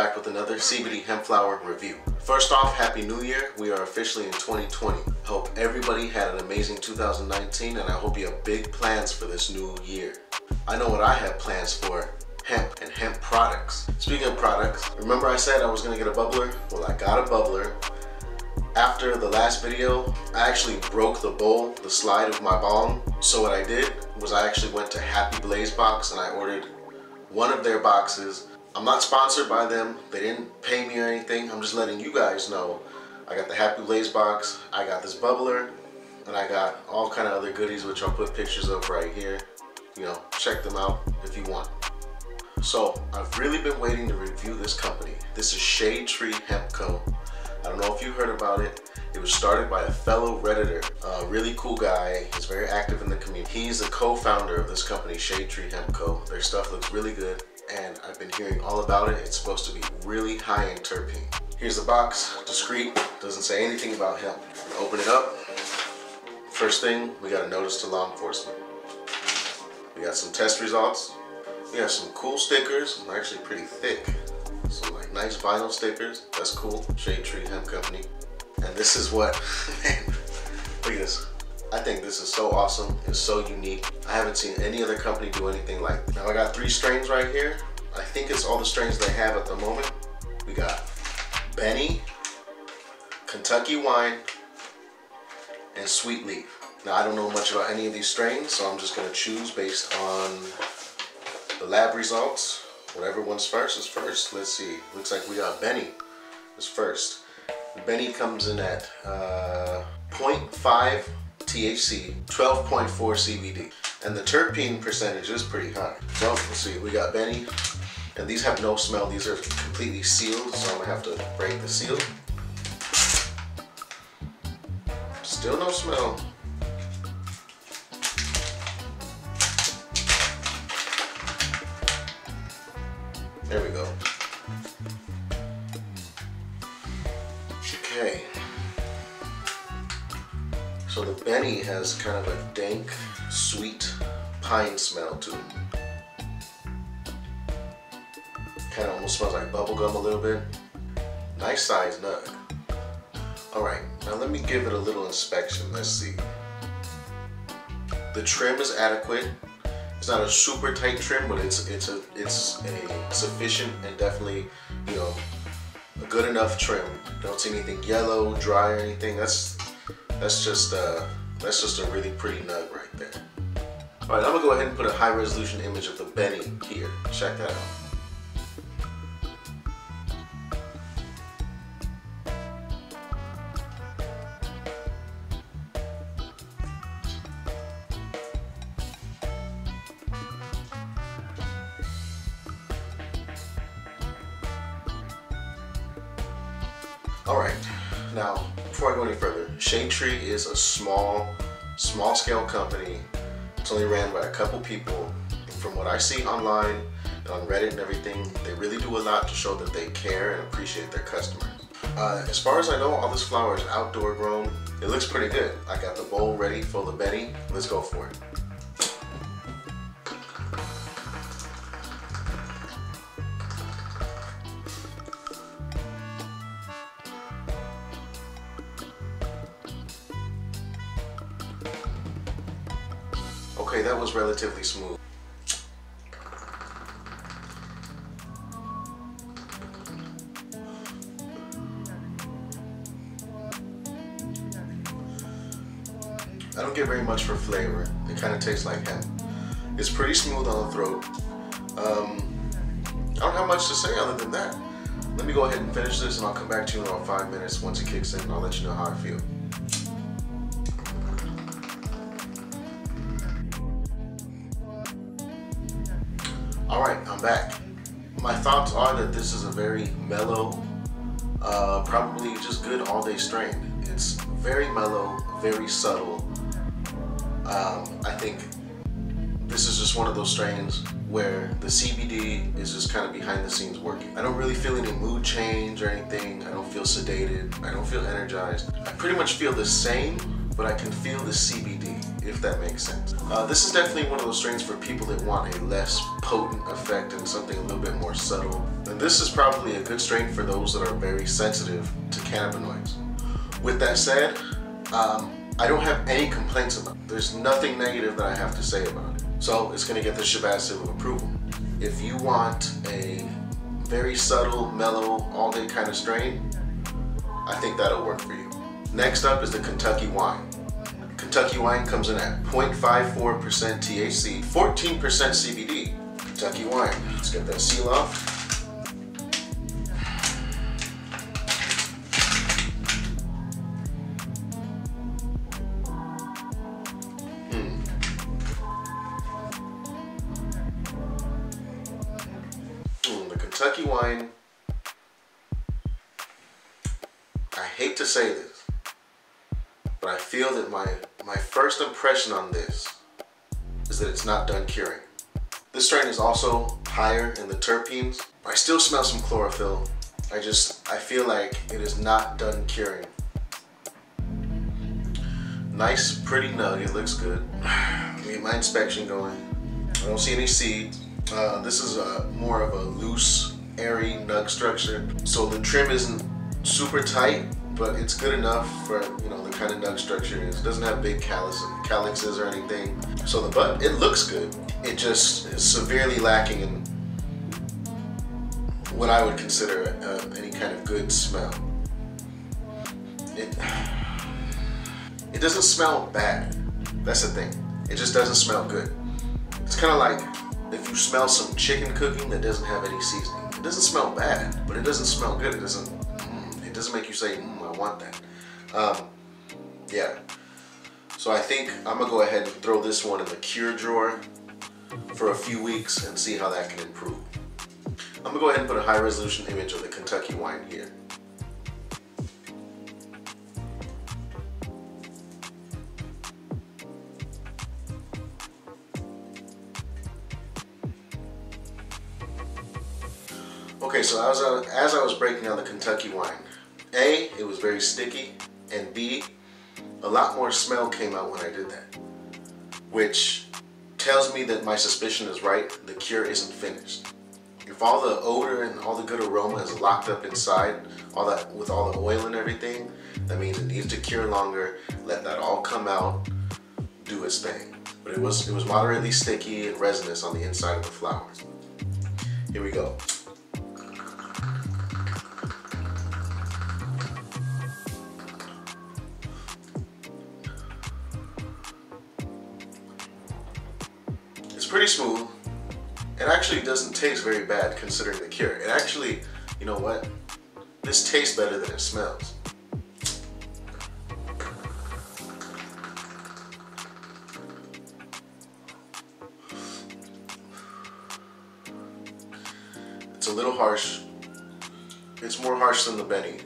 Back with another CBD hemp flower review. First off, Happy New Year. We are officially in 2020. Hope everybody had an amazing 2019 and I hope you have big plans for this new year. I know what I have plans for hemp and hemp products. Speaking of products, remember I said I was gonna get a bubbler? Well, I got a bubbler. After the last video, I actually broke the bowl, the slide of my bong. So what I did was I actually went to Happy Blaze Box and I ordered one of their boxes. I'm not sponsored by them. They didn't pay me or anything. I'm just letting you guys know. I got the Happy Blaze box. I got this bubbler. And I got all kind of other goodies which I'll put pictures of right here. You know, check them out if you want. So, I've really been waiting to review this company. This is Shade Tree Hemp Co. I don't know if you heard about it. It was started by a fellow Redditor, a really cool guy. He's very active in the community. He's the co-founder of this company, Shade Tree Hemp Co. Their stuff looks really good and I've been hearing all about it. It's supposed to be really high in terpene. Here's the box, discreet, doesn't say anything about hemp. Open it up. First thing, we got a notice to law enforcement. We got some test results. We have some cool stickers, they're actually pretty thick. Some like nice vinyl stickers, that's cool. Shade Tree Hemp Company. And this is what, man, look at this. I think this is so awesome. It's so unique. I haven't seen any other company do anything like this. Now I got three strains right here. I think it's all the strains they have at the moment. We got Benny, Kentucky Wine, and Sweet Leaf. Now I don't know much about any of these strains, so I'm just gonna choose based on the lab results. Whatever one's first is first. Let's see. Looks like we got Benny is first. Benny comes in at uh, 0.5 THC, 12.4 CBD. And the terpene percentage is pretty high. So let's see, we got Benny. And these have no smell. These are completely sealed, so I'm gonna have to break the seal. Still no smell. There we go. Benny has kind of a dank, sweet pine smell to it. Kind of almost smells like bubblegum a little bit. Nice size nug. Alright, now let me give it a little inspection. Let's see. The trim is adequate. It's not a super tight trim, but it's it's a it's a sufficient and definitely, you know, a good enough trim. Don't see anything yellow, dry or anything. That's that's just uh that's just a really pretty nug right there. Alright, I'm gonna go ahead and put a high resolution image of the Benny here. Check that out. Alright, now before I go any further, Shade Tree is a small, small scale company. It's only ran by a couple people. From what I see online and on Reddit and everything, they really do a lot to show that they care and appreciate their customers. Uh, as far as I know, all this flower is outdoor grown. It looks pretty good. I got the bowl ready for the Benny. Let's go for it. Relatively smooth. I don't get very much for flavor. It kind of tastes like hemp. It's pretty smooth on the throat. Um, I don't have much to say other than that. Let me go ahead and finish this and I'll come back to you in about five minutes once it kicks in. I'll let you know how I feel. This is a very mellow, uh, probably just good all day strain. It's very mellow, very subtle. Um, I think this is just one of those strains where the CBD is just kind of behind the scenes working. I don't really feel any mood change or anything. I don't feel sedated. I don't feel energized. I pretty much feel the same, but I can feel the CBD, if that makes sense. Uh, this is definitely one of those strains for people that want a less potent effect and something a little bit more subtle. And this is probably a good strain for those that are very sensitive to cannabinoids. With that said, um, I don't have any complaints about it. There's nothing negative that I have to say about it. So it's gonna get the Shabazz seal of approval. If you want a very subtle, mellow, all day kind of strain, I think that'll work for you. Next up is the Kentucky wine. Kentucky wine comes in at 0.54% THC, 14% CBD. Kentucky wine. Let's get that seal off. On this is that it's not done curing. This strain is also higher in the terpenes. I still smell some chlorophyll. I just, I feel like it is not done curing. Nice, pretty nug, it looks good. Get my inspection going. I don't see any seeds. Uh, this is a more of a loose, airy nug structure. So the trim isn't super tight, but it's good enough for you know the kind of nug structure it is. It doesn't have big callus, calyxes or anything. So the bud, it looks good. It just is severely lacking in what I would consider uh, any kind of good smell. It, it doesn't smell bad. That's the thing. It just doesn't smell good. It's kind of like if you smell some chicken cooking that doesn't have any seasoning. It doesn't smell bad, but it doesn't smell good. It doesn't it doesn't make you say, mm, want that. Um, yeah. So I think I'm gonna go ahead and throw this one in the cure drawer for a few weeks and see how that can improve. I'm gonna go ahead and put a high resolution image of the Kentucky wine here. Okay, so as I, as I was breaking down the Kentucky wine, A, it was very sticky, and B, a lot more smell came out when I did that. Which tells me that my suspicion is right, the cure isn't finished. If all the odor and all the good aroma is locked up inside, all that with all the oil and everything, that means it needs to cure longer, let that all come out, do its thing. But it was it was moderately sticky and resinous on the inside of the flowers. Here we go. Pretty smooth. It actually doesn't taste very bad considering the cure. It actually, you know what? This tastes better than it smells. It's a little harsh. It's more harsh than the Benny.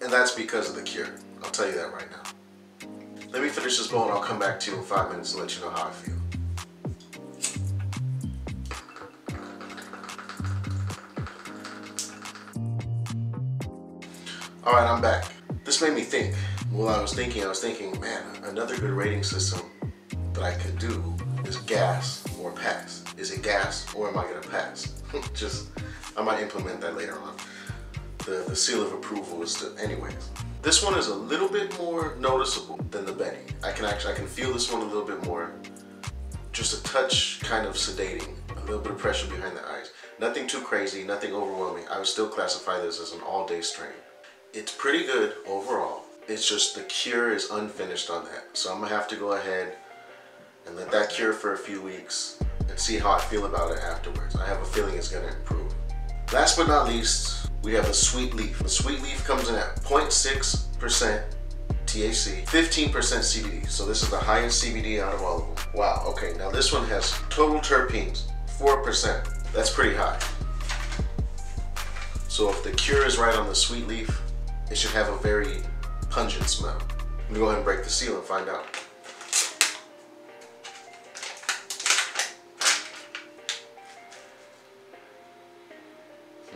And that's because of the cure. I'll tell you that right now. Let me finish this bowl and I'll come back to you in five minutes and let you know how I feel. All right, I'm back. This made me think. While I was thinking, I was thinking, man, another good rating system that I could do is gas or pass. Is it gas or am I gonna pass? Just, I might implement that later on. The, the seal of approval is to, anyways. This one is a little bit more noticeable than the Benny. I can actually, I can feel this one a little bit more, just a touch kind of sedating, a little bit of pressure behind the eyes. Nothing too crazy, nothing overwhelming. I would still classify this as an all-day strain. It's pretty good overall. It's just the cure is unfinished on that. So I'm gonna have to go ahead and let that cure for a few weeks and see how I feel about it afterwards. I have a feeling it's gonna improve. Last but not least, we have a sweet leaf. The sweet leaf comes in at 0.6% THC, 15% CBD. So this is the highest CBD out of all of them. Wow, okay, now this one has total terpenes, 4%. That's pretty high. So if the cure is right on the sweet leaf, it should have a very pungent smell. Let me go ahead and break the seal and find out.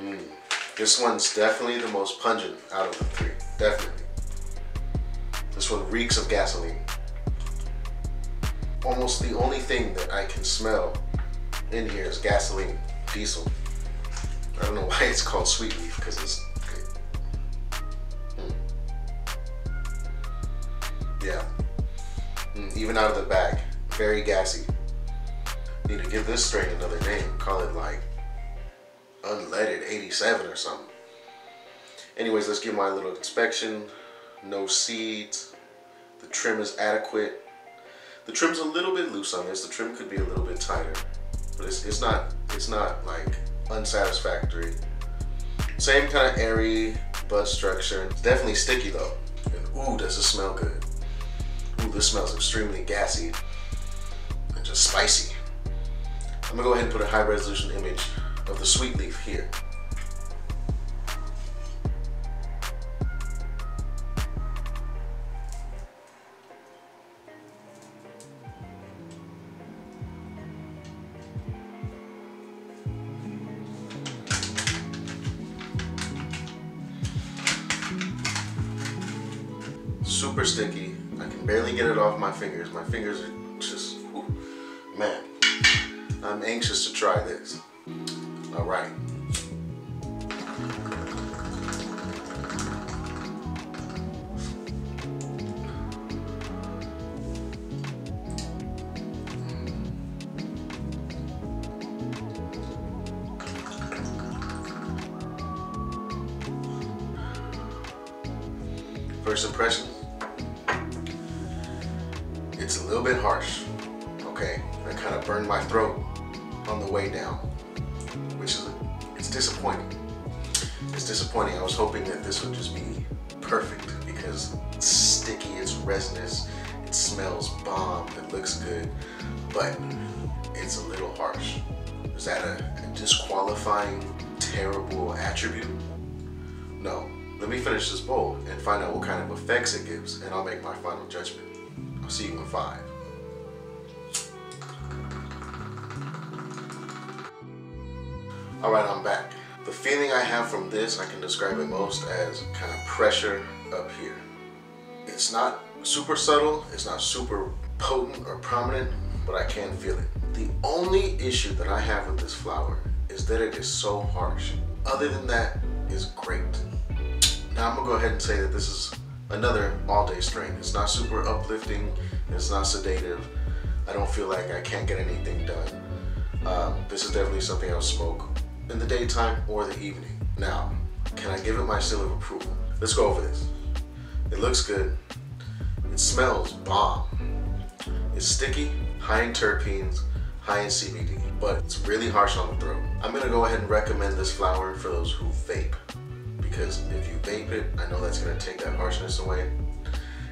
Mm. This one's definitely the most pungent out of the three. Definitely. This one reeks of gasoline. Almost the only thing that I can smell in here is gasoline, diesel. I don't know why it's called sweet leaf because it's yeah. Mm, even out of the bag, very gassy. Need to give this strain another name. Call it like unleaded 87 or something. Anyways, let's give my little inspection. No seeds. The trim is adequate. The trim's a little bit loose on this. The trim could be a little bit tighter, but it's, it's not it's not like unsatisfactory. Same kind of airy bud structure. Definitely sticky though. And ooh, does it smell good. This smells extremely gassy and just spicy. I'm gonna go ahead and put a high resolution image of the sweet leaf here. super sticky. I can barely get it off my fingers. My fingers are just, man, I'm anxious to try this. All right. First impression, it's a little bit harsh, okay? That kind of burned my throat on the way down, which is, it's disappointing. It's disappointing. I was hoping that this would just be perfect because it's sticky, it's resinous, it smells bomb, it looks good, but it's a little harsh. Is that a, a disqualifying, terrible attribute? No. Let me finish this bowl and find out what kind of effects it gives, and I'll make my final judgment. I'll see you in five. All right, I'm back. The feeling I have from this, I can describe it most as kind of pressure up here. It's not super subtle, it's not super potent or prominent, but I can feel it. The only issue that I have with this flower is that it is so harsh. Other than that, is great. Now I'm gonna go ahead and say that this is another all-day strain. It's not super uplifting, it's not sedative. I don't feel like I can't get anything done. Um, this is definitely something I'll smoke in the daytime or the evening. Now, can I give it my seal of approval? Let's go over this. It looks good. It smells bomb. It's sticky, high in terpenes, high in CBD, but it's really harsh on the throat. I'm gonna go ahead and recommend this flower for those who vape because if you vape it, I know that's gonna take that harshness away.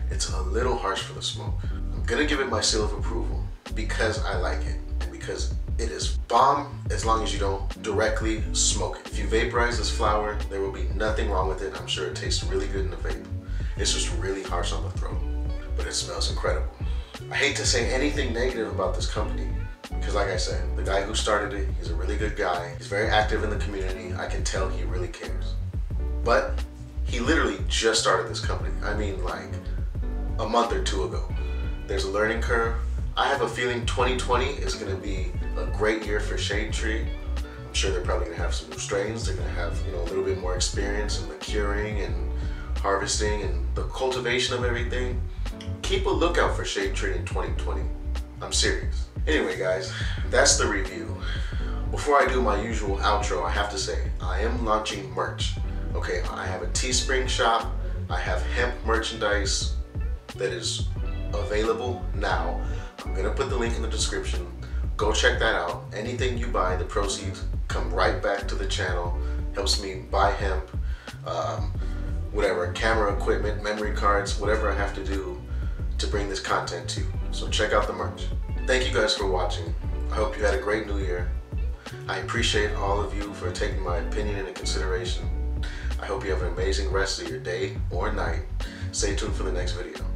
It's a little harsh for the smoke. I'm gonna give it my seal of approval because I like it and because it is bomb as long as you don't directly smoke it. If you vaporize this flower, there will be nothing wrong with it. I'm sure it tastes really good in the vape. It's just really harsh on the throat, but it smells incredible. I hate to say anything negative about this company because like I said, the guy who started it, he's a really good guy. He's very active in the community. I can tell he really cares. But he literally just started this company. I mean like a month or two ago. There's a learning curve. I have a feeling 2020 is gonna be a great year for Shade Tree. I'm sure they're probably gonna have some new strains. They're gonna have you know a little bit more experience in the curing and harvesting and the cultivation of everything. Keep a lookout for Shade Tree in 2020. I'm serious. Anyway guys, that's the review. Before I do my usual outro, I have to say, I am launching merch. Okay, I have a Teespring shop. I have hemp merchandise that is available now. I'm gonna put the link in the description. Go check that out. Anything you buy, the proceeds come right back to the channel. Helps me buy hemp, um, whatever, camera equipment, memory cards, whatever I have to do to bring this content to you. So check out the merch. Thank you guys for watching. I hope you had a great new year. I appreciate all of you for taking my opinion into consideration. I hope you have an amazing rest of your day or night. Stay tuned for the next video.